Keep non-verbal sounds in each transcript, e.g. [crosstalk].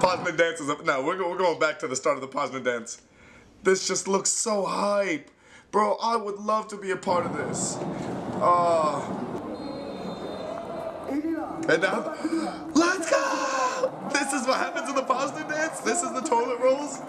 Poznan dance is up. No, we're, we're going back to the start of the Poznan dance. This just looks so hype. Bro, I would love to be a part of this. Uh, and now, let's go! This is what happens in the Poznan dance? This is the toilet rolls?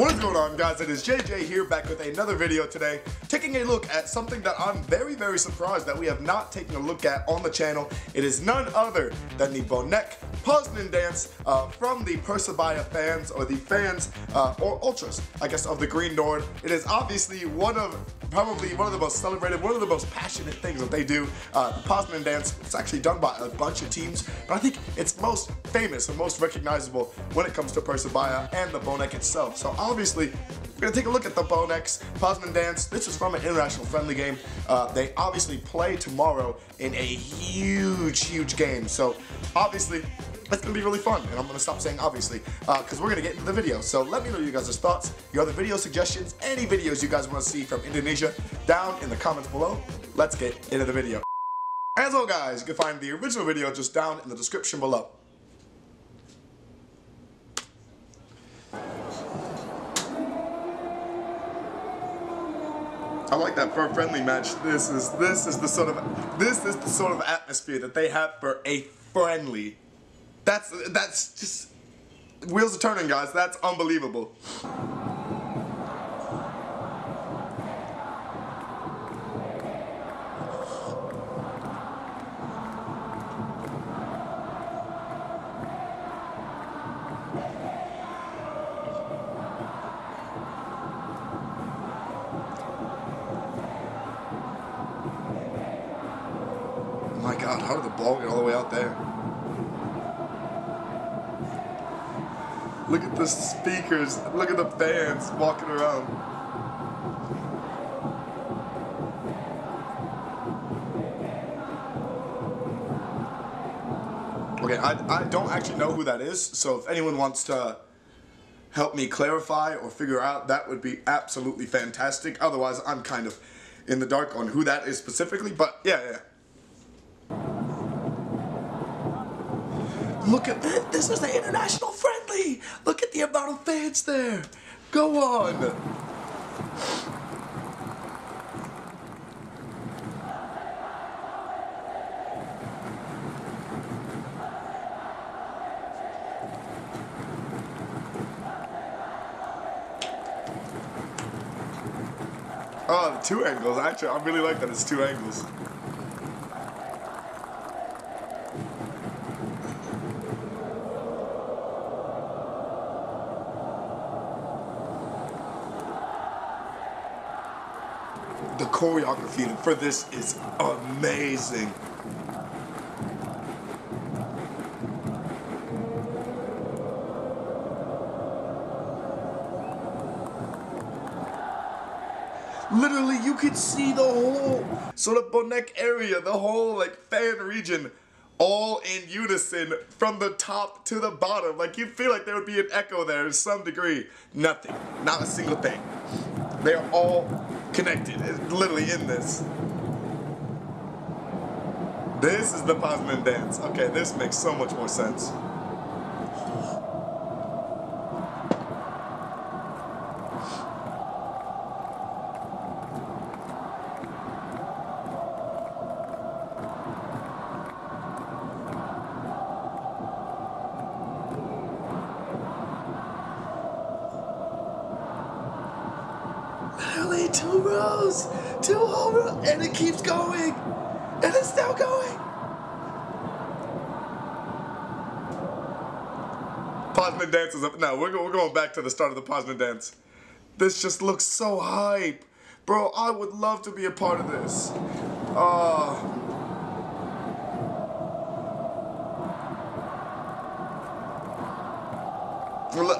What is going on guys? It is JJ here back with another video today taking a look at something that I'm very very surprised that we have not taken a look at on the channel. It is none other than the Bonek Poznan dance uh, from the Persebaya fans or the fans uh, or ultras I guess of the Green Nord. It is obviously one of probably one of the most celebrated, one of the most passionate things that they do. Uh, the Poznan dance, it's actually done by a bunch of teams, but I think it's most famous and most recognizable when it comes to Persebaya and the Bonek itself. So obviously, we're gonna take a look at the Boneks Poznan dance. This is from an international friendly game. Uh, they obviously play tomorrow in a huge, huge game. So obviously, it's gonna be really fun, and I'm gonna stop saying obviously, because uh, we're gonna get into the video. So let me know you guys' thoughts, your other video suggestions, any videos you guys wanna see from Indonesia, down in the comments below. Let's get into the video. As well guys, you can find the original video just down in the description below. I like that for a friendly match. This is this is the sort of this is the sort of atmosphere that they have for a friendly. That's that's just wheels are turning, guys. That's unbelievable. How did the ball get all the way out there? Look at the speakers. Look at the fans walking around. Okay, I, I don't actually know who that is, so if anyone wants to help me clarify or figure out, that would be absolutely fantastic. Otherwise, I'm kind of in the dark on who that is specifically, but yeah, yeah. Look at this. [laughs] This is the international friendly. Look at the amount of fans there. Go on. Oh, two angles. Actually, I really like that it's two angles. Choreography for this is amazing. Literally, you could see the whole sort of Bonek area, the whole like fan region, all in unison from the top to the bottom. Like you'd feel like there would be an echo there to some degree. Nothing, not a single thing. They are all connected, it's literally in this. This is the Poznan dance. Okay, this makes so much more sense. Literally two rows, two whole rows, and it keeps going, and it's still going. Poznan dance is up. No, we're, we're going back to the start of the Poznan dance. This just looks so hype. Bro, I would love to be a part of this. Uh,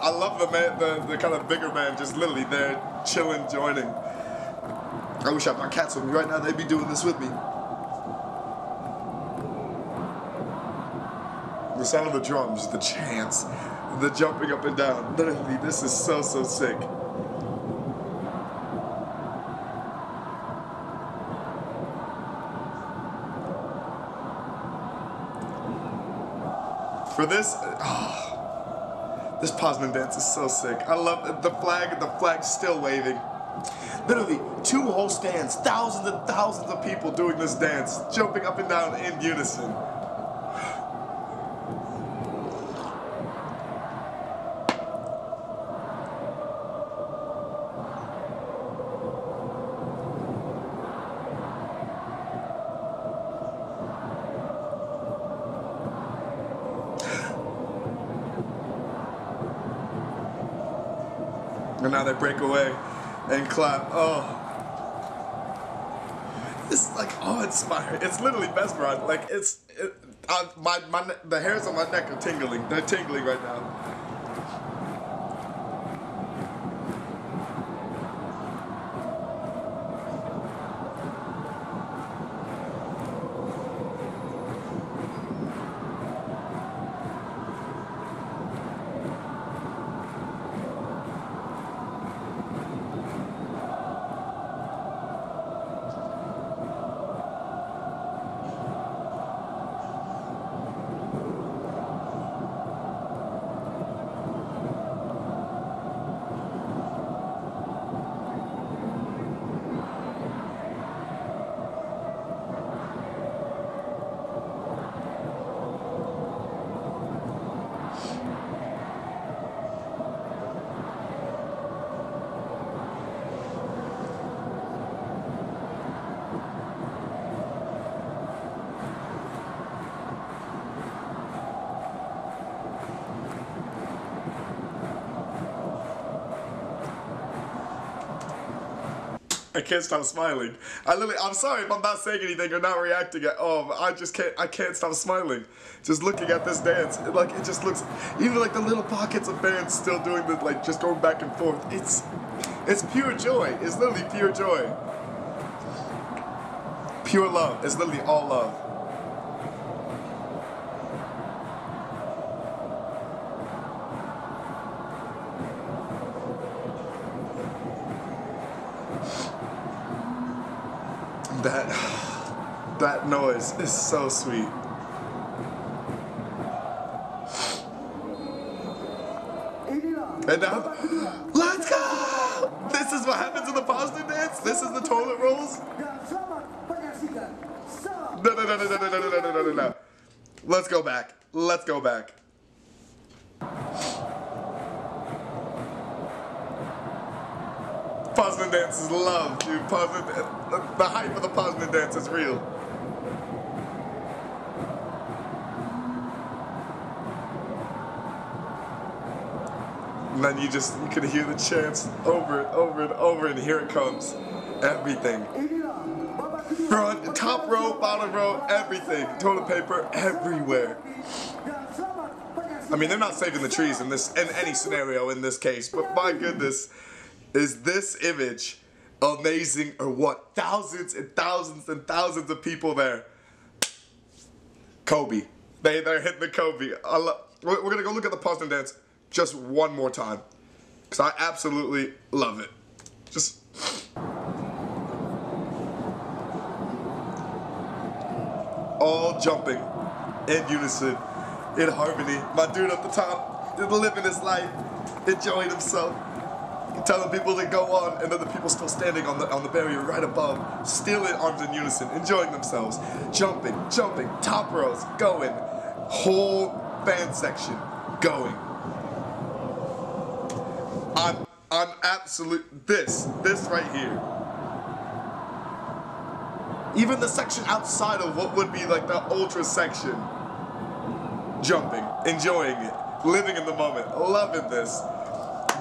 I love the man, the, the kind of bigger man, just literally there, chilling, joining. I wish I had my cats with me right now. They'd be doing this with me. The sound of the drums, the chants, the jumping up and down. Literally, this is so, so sick. For this, oh, this Poznan dance is so sick. I love the flag, the flag's still waving. Literally, two whole stands, thousands and thousands of people doing this dance, jumping up and down in unison. And now they break away and clap. Oh. It's like awe-inspiring. It's literally mesmerizing. Like it's, it, I, my my the hairs on my neck are tingling. They're tingling right now. [laughs] I can't stop smiling. I literally, I'm sorry if I'm not saying anything or not reacting at all. I just can't, I can't stop smiling. Just looking at this dance, like it just looks, even like the little pockets of fans still doing the, like just going back and forth. It's, it's pure joy. It's literally pure joy. Pure love. It's literally all love. That that noise is so sweet. And now, let's go! This is what happens in the Poznan dance? This is the toilet rolls? No, no, no, no, no, no, no, no, no, no, no. Let's go back. Let's go back. Poznan dance is love, dude. Poznan, the hype of the Poznan dance is real. And then you just, you can hear the chants over and over and over, and here it comes. Everything. Front, top row, bottom row, everything. Toilet paper everywhere. I mean, they're not saving the trees in this, in any scenario in this case, but my goodness. Is this image amazing or what? Thousands and thousands and thousands of people there. Kobe. They, they're hitting the Kobe. we're, we're gonna go look at the Poznan dance just one more time. Because I absolutely love it. Just... All jumping in unison, in harmony. My dude at the top is living his life, enjoying himself telling people to go on, and then the people still standing on the on the barrier right above, still in arms in unison, enjoying themselves, jumping, jumping, top rows, going, whole fan section going. I'm I'm absolute this this right here. Even the section outside of what would be like the ultra section, jumping, enjoying it, living in the moment, loving this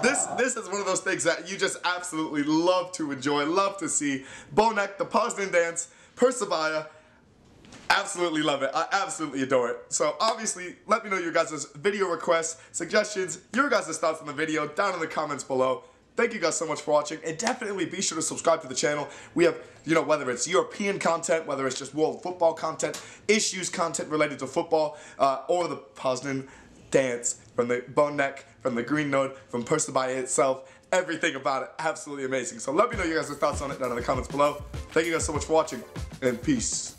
this this is one of those things that you just absolutely love to enjoy, love to see. Bonek, the Poznan dance, Persebaya, absolutely love it. I absolutely adore it. So obviously, let me know your guys' video requests, suggestions, your guys' thoughts on the video down in the comments below. Thank you guys so much for watching, and definitely be sure to subscribe to the channel. We have, you know, whether it's European content, whether it's just world football content, issues content related to football, uh, or the Poznan dance from the Bonek, from the Green Nord, from Persebaya itself, everything about it, absolutely amazing. So let me know your guys' thoughts on it down in the comments below. Thank you guys so much for watching, and peace.